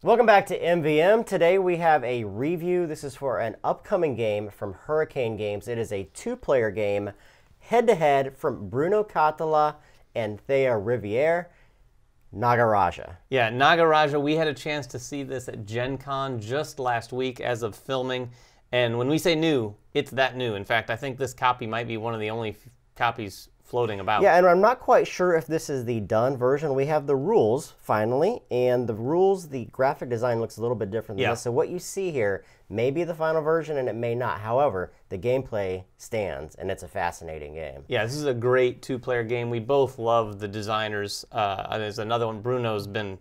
Welcome back to MVM. Today we have a review. This is for an upcoming game from Hurrican Games. It is a two-player game, head-to-head from Bruno Cathala and Théo Rivière. Nagaraja. Yeah, Nagaraja, we had a chance to see this at Gen Con just last week as of filming. And when we say new, it's that new. In fact, I think this copy might be one of the only copies floating about. Yeah, and I'm not quite sure if this is the done version. We have the rules finally, and the rules, the graphic design looks a little bit different than yeah. this. So what you see here may be the final version and it may not. However, the gameplay stands and it's a fascinating game. Yeah, this is a great two-player game. We both love the designers. Uh, there's another one, Bruno's been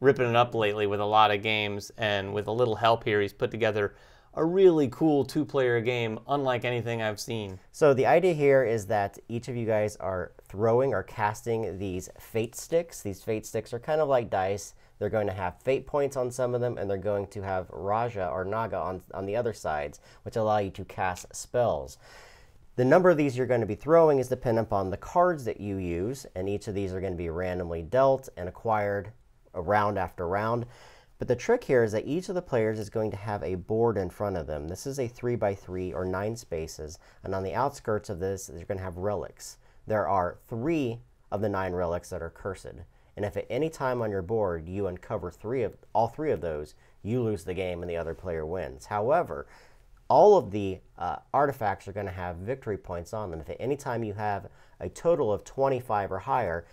ripping it up lately with a lot of games, and with a little help here, he's put together a really cool two-player game, unlike anything I've seen. So the idea here is that each of you guys are throwing or casting these fate sticks. These fate sticks are kind of like dice. They're going to have fate points on some of them, and they're going to have Raja or Naga on, on the other sides, which allow you to cast spells. The number of these you're going to be throwing is dependent upon the cards that you use, and each of these are going to be randomly dealt and acquired round after round. But the trick here is that each of the players is going to have a board in front of them. This is a 3 by 3 or 9 spaces, and on the outskirts of this, you're going to have relics. There are three of the nine relics that are cursed. And if at any time on your board you uncover three of all three of those, you lose the game and the other player wins. However, all of the uh, artifacts are going to have victory points on them. If at any time you have a total of 25 or higher,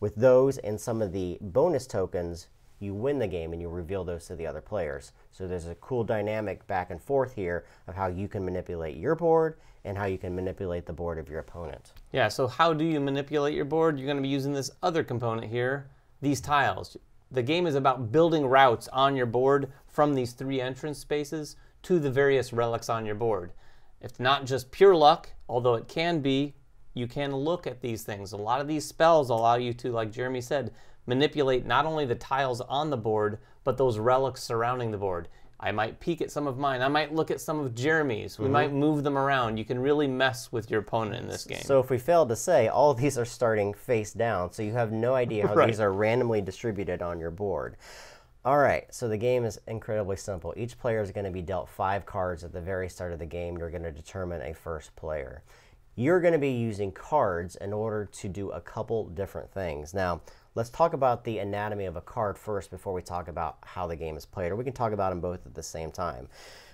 with those and some of the bonus tokens, you win the game and you reveal those to the other players. So there's a cool dynamic back and forth here of how you can manipulate your board and how you can manipulate the board of your opponent. Yeah, so how do you manipulate your board? You're going to be using this other component here, these tiles. The game is about building routes on your board from these three entrance spaces to the various relics on your board. It's not just pure luck, although it can be, you can look at these things. A lot of these spells allow you to, like Jeremy said, manipulate not only the tiles on the board, but those relics surrounding the board. I might peek at some of mine. I might look at some of Jeremy's. We mm -hmm. might move them around. You can really mess with your opponent in this game. So if we failed to say, all of these are starting face down, so you have no idea how right. these are randomly distributed on your board. All right, so the game is incredibly simple. Each player is going to be dealt five cards at the very start of the game. You're going to determine a first player. You're going to be using cards in order to do a couple different things. Now, Let's talk about the anatomy of a card first before we talk about how the game is played, or we can talk about them both at the same time.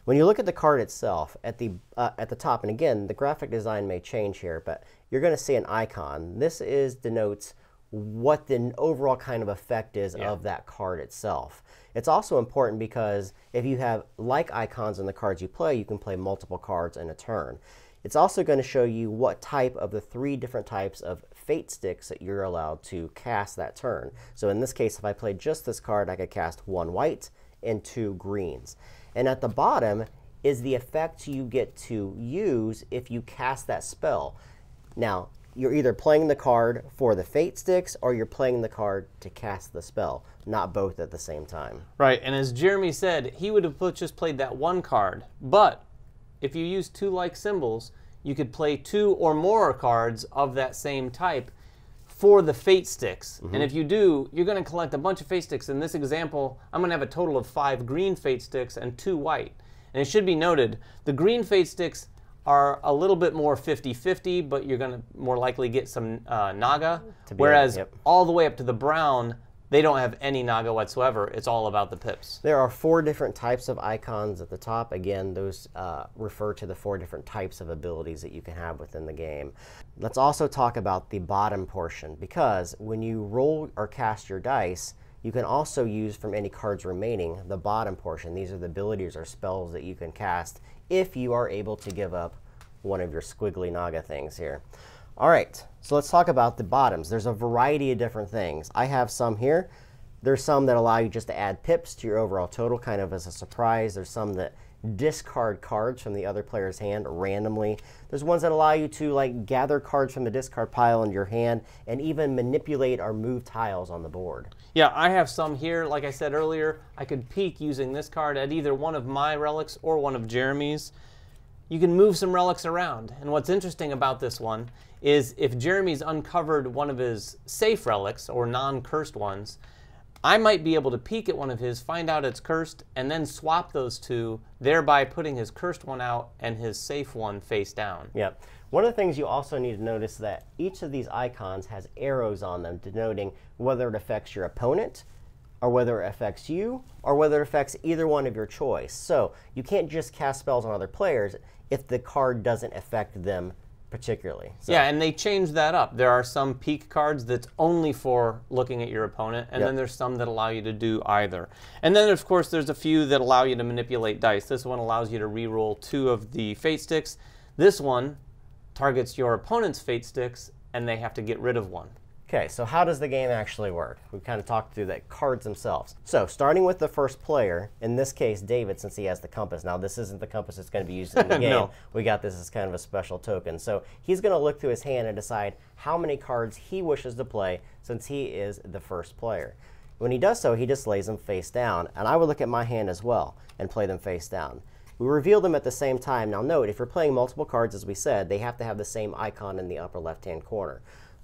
When you look at the card itself, at the, uh, at the top, and again, the graphic design may change here, but you're going to see an icon. This is denotes what the overall kind of effect is yeah. of that card itself. It's also important because if you have like icons in the cards you play, you can play multiple cards in a turn. It's also going to show you what type of the three different types of fate sticks that you're allowed to cast that turn. So in this case, if I played just this card, I could cast one white and two greens. And at the bottom is the effect you get to use if you cast that spell. Now, you're either playing the card for the fate sticks or you're playing the card to cast the spell, not both at the same time. Right, and as Jeremy said, he would have just played that one card, but if you use two like symbols, you could play two or more cards of that same type for the fate sticks. Mm-hmm. And if you do, you're going to collect a bunch of fate sticks. In this example, I'm going to have a total of five green fate sticks and two white. And it should be noted, the green fate sticks are a little bit more 50-50, but you're going to more likely get some uh, naga. Whereas yep. all the way up to the brown, they don't have any Naga whatsoever. It's all about the pips. There are four different types of icons at the top. Again, those uh, refer to the four different types of abilities that you can have within the game. Let's also talk about the bottom portion because when you roll or cast your dice, you can also use from any cards remaining the bottom portion. These are the abilities or spells that you can cast if you are able to give up one of your squiggly Naga things here. All right, so let's talk about the bottoms. There's a variety of different things. I have some here. There's some that allow you just to add pips to your overall total kind of as a surprise. There's some that discard cards from the other player's hand randomly. There's ones that allow you to like gather cards from the discard pile in your hand and even manipulate or move tiles on the board. Yeah, I have some here. Like I said earlier, I could peek using this card at either one of my relics or one of Jeremy's you can move some relics around. And what's interesting about this one is if Jeremy's uncovered one of his safe relics or non-cursed ones, I might be able to peek at one of his, find out it's cursed, and then swap those two, thereby putting his cursed one out and his safe one face down. Yep. One of the things you also need to notice that each of these icons has arrows on them denoting whether it affects your opponent, or whether it affects you, or whether it affects either one of your choice. So you can't just cast spells on other players if the card doesn't affect them particularly. So, Yeah, and they changed that up. There are some peek cards that's only for looking at your opponent, and Yep. then there's some that allow you to do either. And then, of course, there's a few that allow you to manipulate dice. This one allows you to re-roll two of the fate sticks. This one targets your opponent's fate sticks, and they have to get rid of one. Okay, so how does the game actually work? We kind of talked through the cards themselves. So starting with the first player, in this case David, since he has the compass. Now this isn't the compass that's going to be used in the game. No. We got this as kind of a special token. So he's going to look through his hand and decide how many cards he wishes to play since he is the first player. When he does so, he just lays them face down, and I would look at my hand as well and play them face down. We reveal them at the same time. Now note, if you're playing multiple cards, as we said, they have to have the same icon in the upper left-hand corner.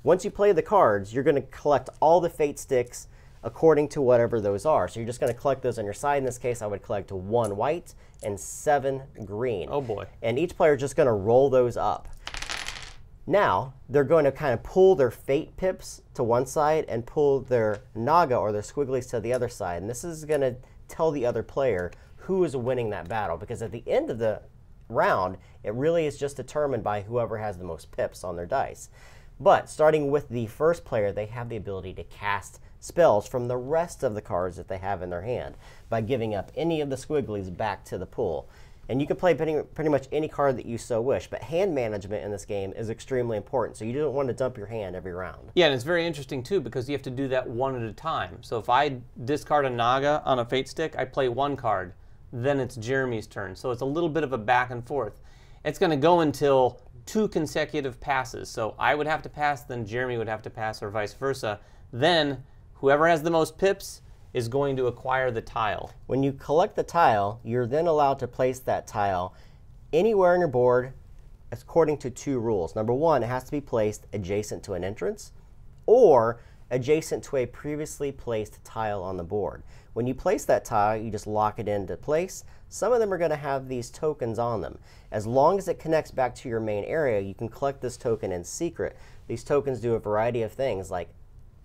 Once you play the cards, you're going to collect all the fate sticks according to whatever those are. So you're just going to collect those on your side. In this case, I would collect one white and seven green. Oh, boy. And each player is just going to roll those up. Now, they're going to kind of pull their fate pips to one side and pull their naga or their squigglies to the other side. And this is going to tell the other player who is winning that battle because at the end of the round, it really is just determined by whoever has the most pips on their dice. But starting with the first player, they have the ability to cast spells from the rest of the cards that they have in their hand by giving up any of the squigglies back to the pool. And you can play pretty, pretty much any card that you so wish, but hand management in this game is extremely important. So you don't want to dump your hand every round. Yeah, and it's very interesting too because you have to do that one at a time. So if I discard a Naga on a Fate Stick, I play one card, then it's Jeremy's turn. So it's a little bit of a back and forth. It's going to go until two consecutive passes. So I would have to pass, then Jeremy would have to pass, or vice versa. Then whoever has the most pips is going to acquire the tile. When you collect the tile, you're then allowed to place that tile anywhere on your board according to two rules. Number one, it has to be placed adjacent to an entrance or adjacent to a previously placed tile on the board. When you place that tile, you just lock it into place. Some of them are going to have these tokens on them. As long as it connects back to your main area, you can collect this token in secret. These tokens do a variety of things like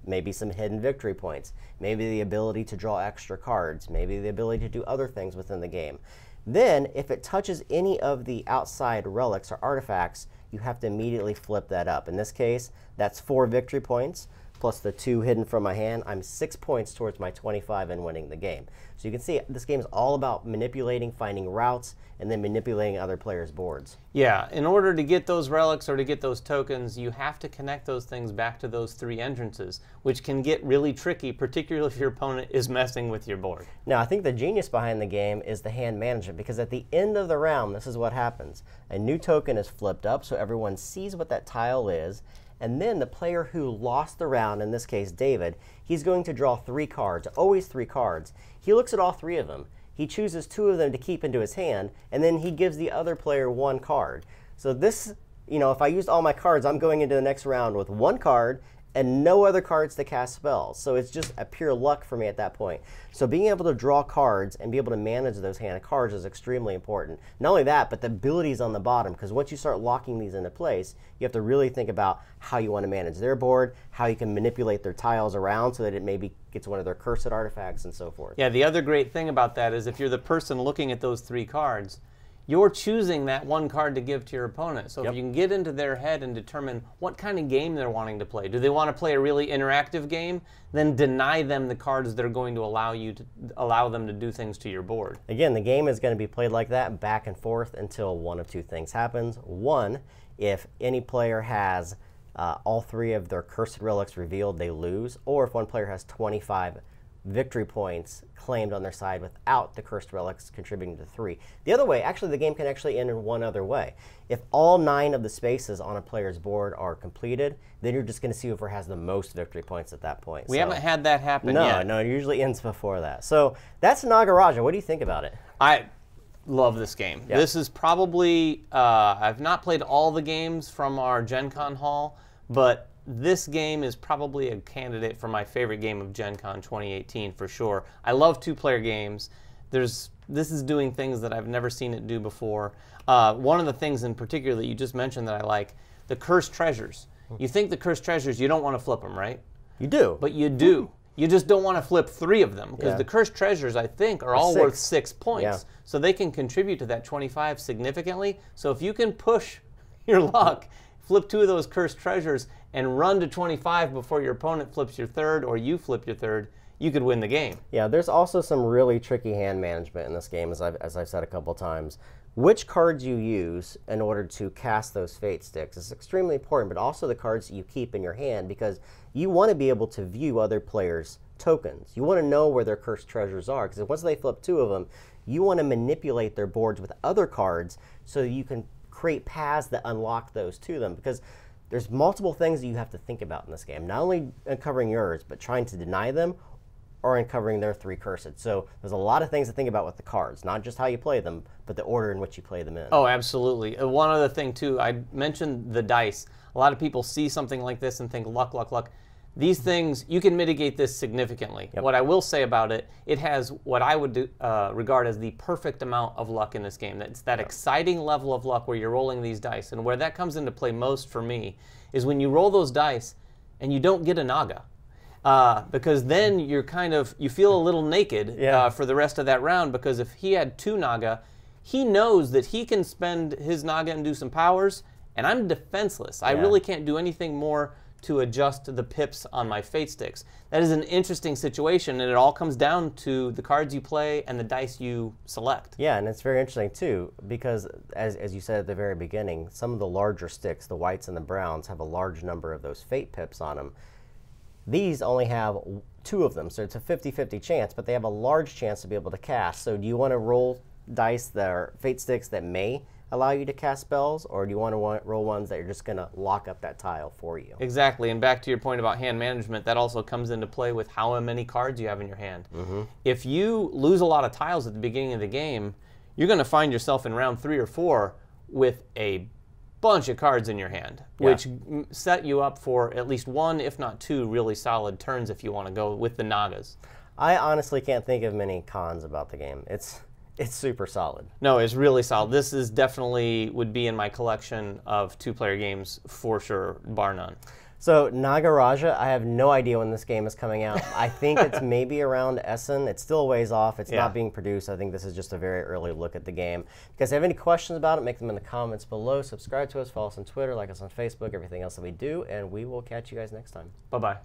maybe some hidden victory points, maybe the ability to draw extra cards, maybe the ability to do other things within the game. Then, if it touches any of the outside relics or artifacts, you have to immediately flip that up. In this case, that's four victory points plus the two hidden from my hand. I'm six points towards my 25 and winning the game. So you can see this game is all about manipulating, finding routes, and then manipulating other players' boards. Yeah, in order to get those relics or to get those tokens, you have to connect those things back to those three entrances, which can get really tricky, particularly if your opponent is messing with your board. Now, I think the genius behind the game is the hand management because at the end of the round, this is what happens. A new token is flipped up so everyone sees what that tile is, and then the player who lost the round, in this case David, he's going to draw three cards, always three cards. He looks at all three of them. He chooses two of them to keep into his hand, and then he gives the other player one card. So this, you know, if I used all my cards, I'm going into the next round with one card and no other cards to cast spells. So it's just a pure luck for me at that point. So being able to draw cards and be able to manage those hand of cards is extremely important. Not only that, but the abilities on the bottom, because once you start locking these into place, you have to really think about how you want to manage their board, how you can manipulate their tiles around so that it maybe gets one of their cursed artifacts and so forth. Yeah, the other great thing about that is if you're the person looking at those three cards, you're choosing that one card to give to your opponent. So Yep. if you can get into their head and determine what kind of game they're wanting to play. Do they want to play a really interactive game? Then deny them the cards that are going to allow you to allow them to do things to your board. Again, the game is going to be played like that, back and forth, until one of two things happens. One, if any player has uh, all three of their cursed relics revealed, they lose. Or if one player has 25 victory points claimed on their side without the cursed relics contributing to three. The other way, actually, the game can actually end in one other way. If all nine of the spaces on a player's board are completed, then you're just going to see whoever has the most victory points at that point. We So- haven't had that happen no, yet. no, it usually ends before that. So that's Nagaraja. What do you think about it? I love this game. Yeah. This is probably uh, I've not played all the games from our Gen Con hall, but this game is probably a candidate for my favorite game of Gen Con 2018 for sure. I love two player games. There's this is doing things that I've never seen it do before. Uh, one of the things in particular that you just mentioned that I like, the cursed treasures. You think the cursed treasures, you don't want to flip them, right? You do. But you do. You just don't want to flip three of them because Yeah. the cursed treasures, I think, are all worth six. six points. Yeah. So they can contribute to that 25 significantly. So if you can push your luck, flip two of those cursed treasures, and run to 25 before your opponent flips your third or you flip your third, you could win the game. Yeah, there's also some really tricky hand management in this game, as I've, as I've said a couple times. Which cards you use in order to cast those fate sticks is extremely important, but also the cards that you keep in your hand because you want to be able to view other players' tokens. You want to know where their cursed treasures are because once they flip two of them, you want to manipulate their boards with other cards so you can create paths that unlock those to them because there's multiple things that you have to think about in this game. Not only uncovering yours, but trying to deny them or uncovering their three cursed. So there's a lot of things to think about with the cards, not just how you play them, but the order in which you play them in. Oh, absolutely. Uh, One other thing, too, I mentioned the dice. A lot of people see something like this and think luck, luck, luck. These things, you can mitigate this significantly. What I will say about it, it has what I would do, uh, regard as the perfect amount of luck in this game. That's that exciting level of luck where you're rolling these dice. And where that comes into play most for me is when you roll those dice and you don't get a naga. Uh, because then you're kind of you feel a little naked Yeah. uh, for the rest of that round because if he had two naga he knows that he can spend his naga and do some powers and i'm defenseless i really can't do anything more to adjust the pips on my fate sticks that is an interesting situation and it all comes down to the cards you play and the dice you select Yeah, and it's very interesting too because, as, as you said at the very beginning, some of the larger sticks, the whites and the browns, have a large number of those fate pips on them. These only have two of them, so it's a 50 50 chance, but they have a large chance to be able to cast. So, do you want to roll dice that are fate sticks that may allow you to cast spells, or do you want to roll ones that are just going to lock up that tile for you? Exactly, and back to your point about hand management, that also comes into play with how many cards you have in your hand. Mm-hmm. If you lose a lot of tiles at the beginning of the game, you're going to find yourself in round three or four with a bunch of cards in your hand, which m- set you up for at least one, if not two, really solid turns if you want to go with the Nagas. I honestly can't think of many cons about the game. It's it's super solid. No, it's really solid. This is definitely would be in my collection of two-player games for sure, bar none. So Nagaraja, I have no idea when this game is coming out. I think it's maybe around Essen. It's still a ways off. It's Yeah. not being produced. I think this is just a very early look at the game. If you guys have any questions about it, make them in the comments below. Subscribe to us, follow us on Twitter, like us on Facebook, everything else that we do, and we will catch you guys next time. Bye bye.